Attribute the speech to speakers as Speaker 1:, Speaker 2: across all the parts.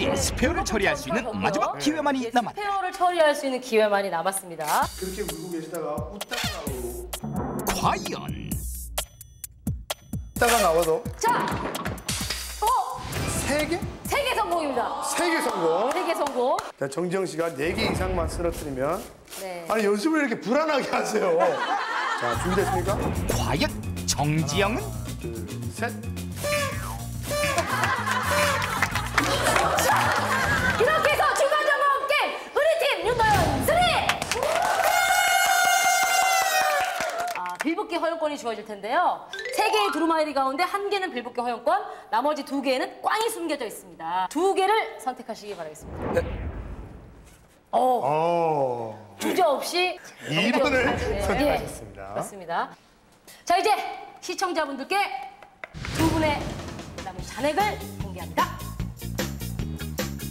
Speaker 1: 이제 스페어를 처리할 수 있는 마지막 기회만이
Speaker 2: 이제
Speaker 1: 남았다.
Speaker 2: 스페어를 처리할 수 있는 기회만이 남았습니다.
Speaker 3: 그렇게 울고 계시다가 웃다가 나오고
Speaker 1: 과연
Speaker 3: 웃다가 나와도
Speaker 2: 자, 어,
Speaker 3: 세 개?
Speaker 2: 세 개 성공입니다.
Speaker 3: 세 개 성공.
Speaker 2: 세 개 성공.
Speaker 3: 자, 정지영 씨가 네 개 이상만 쓰러뜨리면
Speaker 2: 네.
Speaker 3: 아니 연습을 이렇게 불안하게 하세요. 자, 준비됐습니까?
Speaker 1: 과연 정지영은
Speaker 3: 셋.
Speaker 2: 이렇게 허용권이 주어질 텐데요. 세 개의 두루마리 가운데 한 개는 빌복기 허용권, 나머지 두 개는 꽝이 숨겨져 있습니다. 두 개를 선택하시기 바라겠습니다. 어,
Speaker 3: 어.
Speaker 2: 주저 없이
Speaker 3: 2번을
Speaker 2: 네,
Speaker 3: 선택하셨습니다.
Speaker 2: 네, 그렇습니다. 자, 이제 시청자분들께 두 분의 남은 잔액을 공개합니다.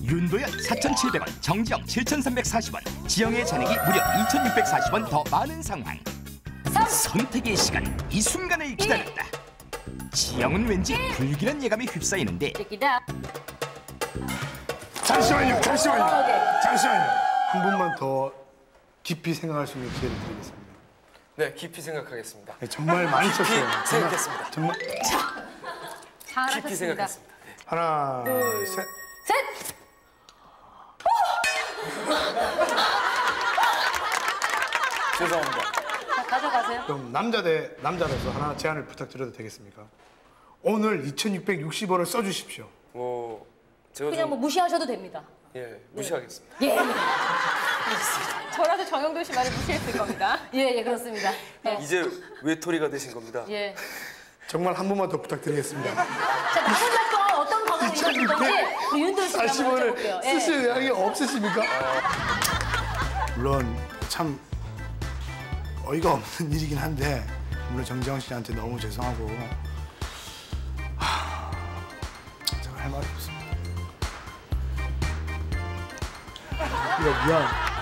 Speaker 1: 윤도현 4,700원, 정지영 7,340원, 지영의 잔액이 무려 2,640원 더 많은 상황.
Speaker 2: 3,
Speaker 1: 선택의 시간, 이 순간을 기다렸다. 지영은 왠지 불길한 예감이 휩싸이는데.
Speaker 3: 잠시만요. 잠시만요.
Speaker 2: 어, 네.
Speaker 3: 잠시만요. 한 분만 더 깊이 생각할 수 있는 기회를 드리겠습니다.
Speaker 4: 네, 깊이 생각하겠습니다.
Speaker 3: 네, 정말 많이 쳤어요. 정말,
Speaker 4: 생각했습니다.
Speaker 3: 정말
Speaker 4: 깊이
Speaker 2: 잘하셨습니다.
Speaker 4: 생각했습니다.
Speaker 3: 하나, 셋.
Speaker 2: 셋!
Speaker 4: 죄송합니다.
Speaker 2: 자, 가져가세요.
Speaker 3: 그럼 남자 대 남자로서 하나 제안을 부탁드려도 되겠습니까? 오늘 2,660원을 써주십시오.
Speaker 4: 뭐 제가
Speaker 2: 그냥
Speaker 4: 좀
Speaker 2: 뭐 무시하셔도 됩니다.
Speaker 4: 예, 무시하겠습니다.
Speaker 2: 예,
Speaker 5: 저라도 정영돈 씨 말을 무시했을 겁니다.
Speaker 2: 예, 예, 그렇습니다. 예.
Speaker 4: 이제 외톨이가 되신 겁니다.
Speaker 2: 예.
Speaker 3: 정말 한 번만 더 부탁드리겠습니다.
Speaker 2: 자, 남은 날 동안 어떤 방법을 이루실 건지 우리 윤도현 씨가 한번
Speaker 3: 40원을
Speaker 2: 여쭤볼게요. 예.
Speaker 3: 쓰실 의향이 없으십니까? 물론 참 어이가 없는 일이긴 한데 물론 정재영 씨한테 너무 죄송하고 하, 제가 할 말이 없습니다. 이거 미안.